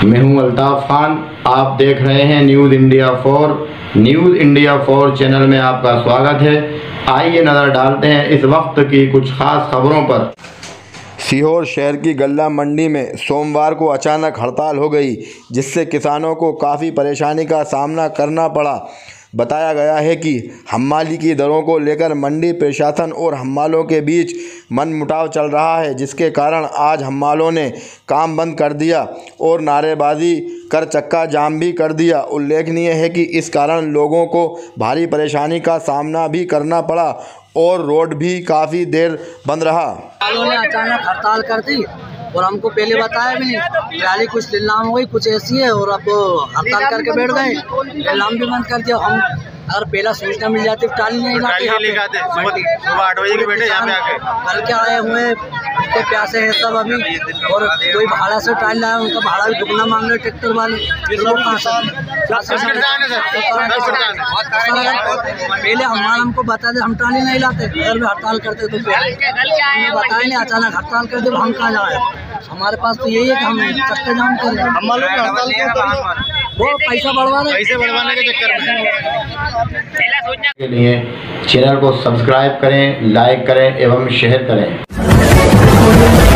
अल्ताफ खान, आप देख रहे हैं news India four. News India four channel में आपका स्वागत है। आइए नज़र डालते हैं इस वक्त की कुछ खास खबरों पर। सीहोर शहर की गल्ला मंडी में सोमवार को अचानक हड़ताल हो गई, जिससे किसानों को काफ़ी परेशानी का सामना करना पड़ा। बताया गया है कि हम्माली की दरों को लेकर मंडी प्रशासन और हम्मालों के बीच मनमुटाव चल रहा है, जिसके कारण आज हम्मालों ने काम बंद कर दिया और नारेबाजी कर चक्का जाम भी कर दिया। उल्लेखनीय है कि इस कारण लोगों को भारी परेशानी का सामना भी करना पड़ा और रोड भी काफ़ी देर बंद रहा। ने अचानक हड़ताल कर दी और हमको पहले बताया भी नहीं। गाड़ी कुछ नीलाम हो गई, कुछ ऐसी है और अब हड़ताल करके बैठ गए। नीलाम भी बंद कर दिया। हम अगर पहला सूचना मिल जाती तो टाली नहीं लाते सुबह आठ बजे के बैठे यहाँ पे आके कल के आए हुए हैं, इतने प्यासे हैं सब अभी और कोई भाड़ा से टाइल लाया उनका भाड़ा भी दुगना मांग रहे ट्रैक्टर वाले है पहले हमारा हमको बता दे हम टाली नहीं लाते घर में हड़ताल करते तो बताए नहीं अचानक हड़ताल कर दे हम कहाँ जाए हमारे पास तो यही है कि हम चक्के जाम है कर रहे हैं? वो पैसा पैसे बढ़वाने के चक्कर में। के लिए चैनल को सब्सक्राइब करें लाइक करें एवं शेयर करें।